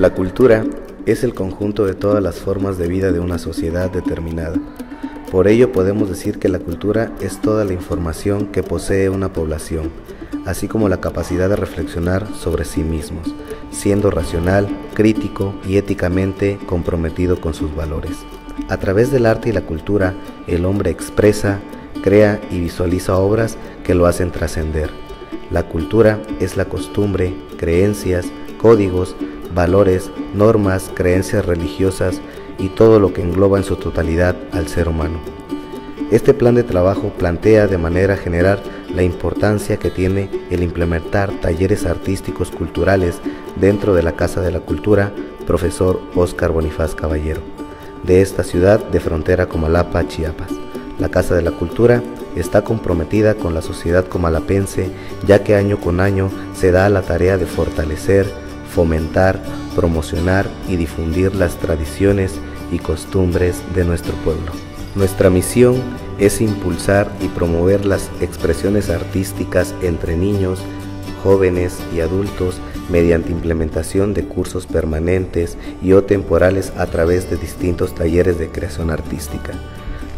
La cultura es el conjunto de todas las formas de vida de una sociedad determinada. Por ello podemos decir que la cultura es toda la información que posee una población, así como la capacidad de reflexionar sobre sí mismos, siendo racional, crítico y éticamente comprometido con sus valores. A través del arte y la cultura, el hombre expresa, crea y visualiza obras que lo hacen trascender. La cultura es la costumbre, creencias, códigos, valores, normas, creencias religiosas y todo lo que engloba en su totalidad al ser humano. Este plan de trabajo plantea de manera general la importancia que tiene el implementar talleres artísticos culturales dentro de la Casa de la Cultura, profesor Óscar Bonifaz Caballero, de esta ciudad de frontera Comalapa, Chiapas. La Casa de la Cultura está comprometida con la sociedad comalapense ya que año con año se da la tarea de fortalecer, fomentar, promocionar y difundir las tradiciones y costumbres de nuestro pueblo. Nuestra misión es impulsar y promover las expresiones artísticas entre niños, jóvenes y adultos mediante implementación de cursos permanentes y o temporales a través de distintos talleres de creación artística.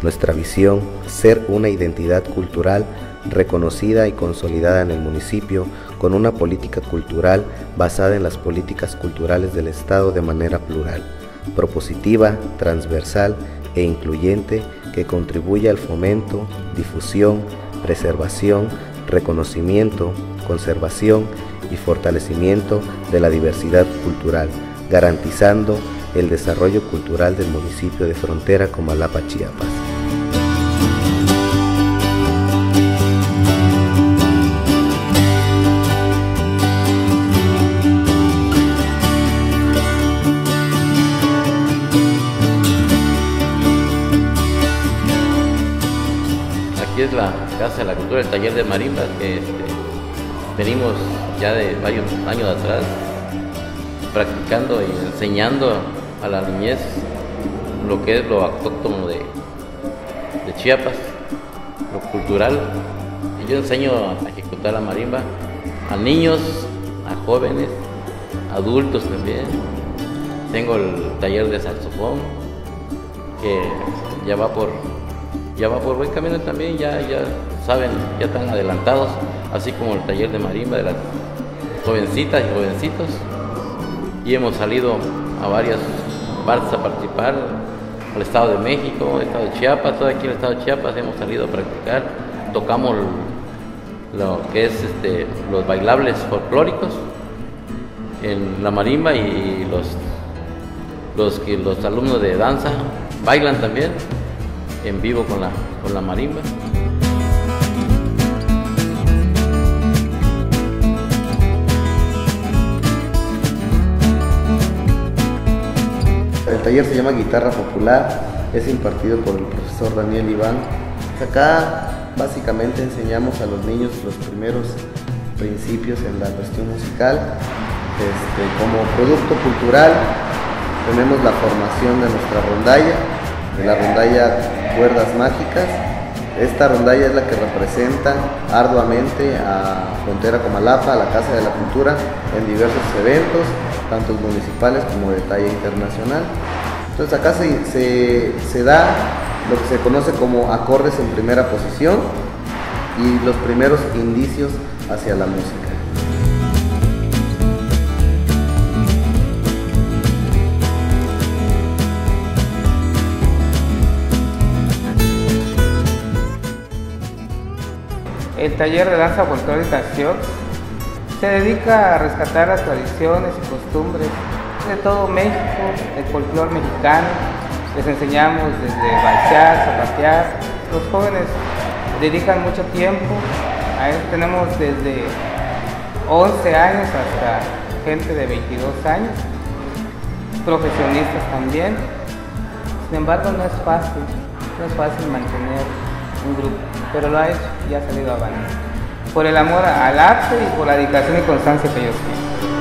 Nuestra visión, ser una identidad cultural reconocida y consolidada en el municipio con una política cultural basada en las políticas culturales del Estado de manera plural, propositiva, transversal e incluyente que contribuya al fomento, difusión, preservación, reconocimiento, conservación y fortalecimiento de la diversidad cultural, garantizando el desarrollo cultural del municipio de frontera Comalapa, Chiapas. Casa la Cultura, el taller de marimbas que este, venimos ya de varios años atrás practicando y enseñando a la niñez lo que es lo autóctono de, Chiapas, lo cultural. Yo enseño a ejecutar la marimba a niños, a jóvenes, adultos también. Tengo el taller de saxofón que ya va por ya va por buen camino también, ya, ya saben, ya están adelantados, así como el taller de marimba de las jovencitas y jovencitos. Y hemos salido a varias partes a participar, al Estado de México, al Estado de Chiapas, todo aquí en el Estado de Chiapas hemos salido a practicar, tocamos lo que es este, los bailables folclóricos en la marimba y los, los, los alumnos de danza bailan también en vivo con la, con la marimba. El taller se llama Guitarra Popular, es impartido por el profesor Daniel Iván. Acá básicamente enseñamos a los niños los primeros principios en la cuestión musical. Este, como producto cultural tenemos la formación de nuestra rondalla, de la rondalla Cuerdas Mágicas. Esta rondalla es la que representa arduamente a Frontera Comalapa, a la Casa de la Cultura, en diversos eventos, tanto municipales como de talla internacional. Entonces acá se, se, se da lo que se conoce como acordes en primera posición y los primeros indicios hacia la música. El taller de danza folclórica Sioux se dedica a rescatar las tradiciones y costumbres de todo México, el folclore mexicano. Les enseñamos desde balsear, zapatear. Los jóvenes dedican mucho tiempo a eso. Tenemos desde 11 años hasta gente de 22 años, profesionistas también. Sin embargo, no es fácil, no es fácil mantener un grupo, pero lo ha hecho y ha salido avante. Por el amor al arte y por la dedicación y constancia que ellos tienen.